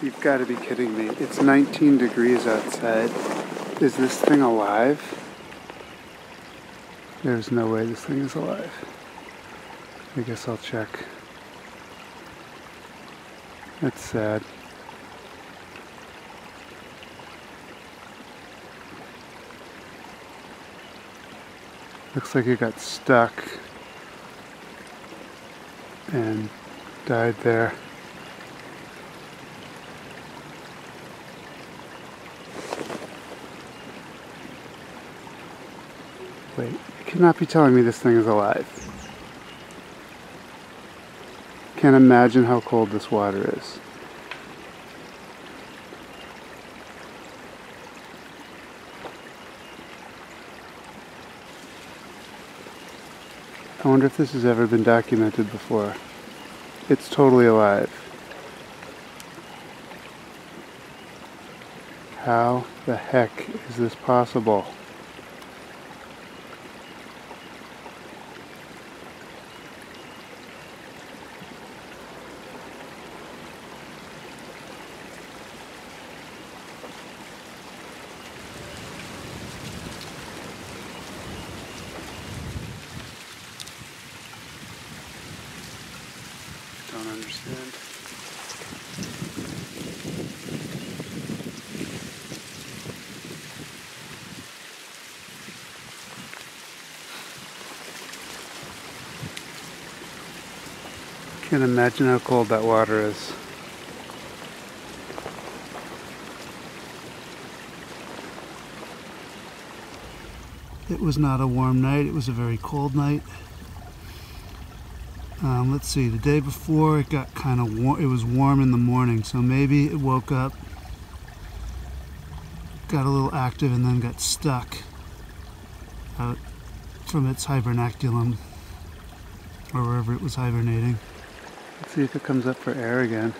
You've got to be kidding me. It's 19 degrees outside. Is this thing alive? There's no way this thing is alive. I guess I'll check. That's sad. Looks like it got stuck and died there. Wait, you cannot be telling me this thing is alive. Can't imagine how cold this water is. I wonder if this has ever been documented before. It's totally alive. How the heck is this possible? Don't. Can't imagine how cold that water is. It was not a warm night, it was a very cold night. Um, let's see, the day before it got kind of warm, it was warm in the morning, so maybe it woke up, got a little active, and then got stuck out from its hibernaculum or wherever it was hibernating. Let's see if it comes up for air again.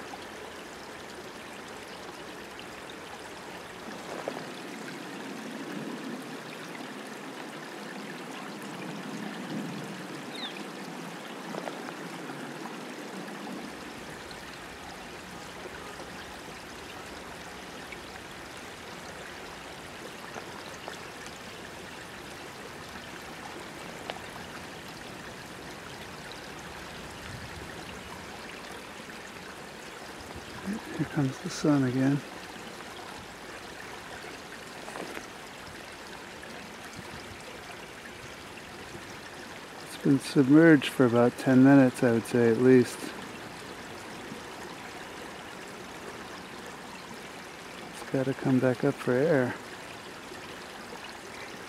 Here comes the sun again. It's been submerged for about 10 minutes, I would say at least. It's got to come back up for air.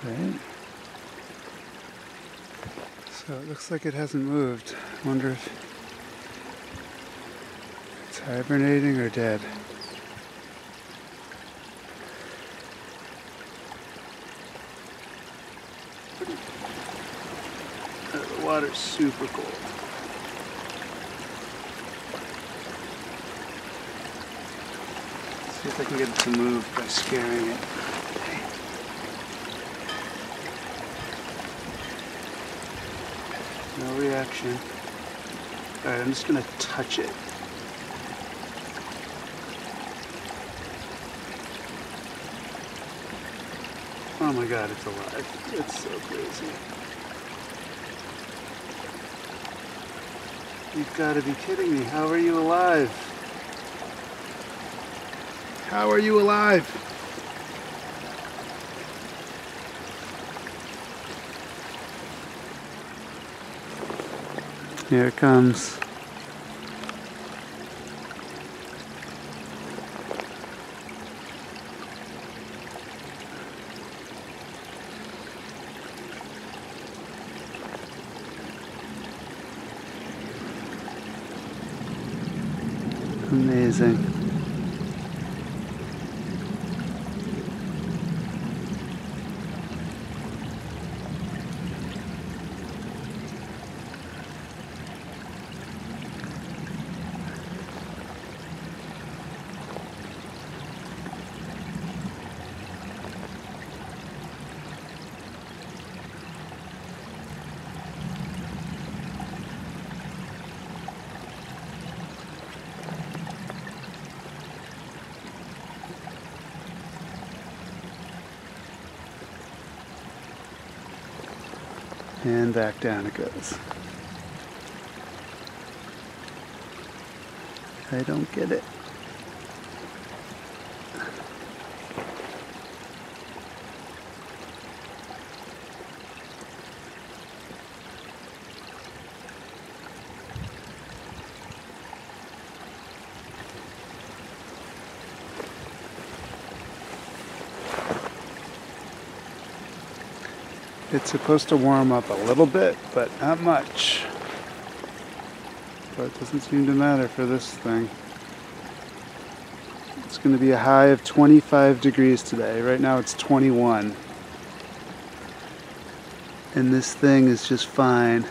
Right? So it looks like it hasn't moved. I wonder if hibernating or dead. The water's super cold. See if I can get it to move by scaring it. No reaction. Alright, I'm just gonna touch it. Oh my god, it's alive. It's so crazy. You've got to be kidding me. How are you alive? How are you alive? Here it comes. Amazing. And back down it goes. I don't get it. It's supposed to warm up a little bit, but not much. But it doesn't seem to matter for this thing. It's going to be a high of 25 degrees today. Right now it's 21. And this thing is just fine.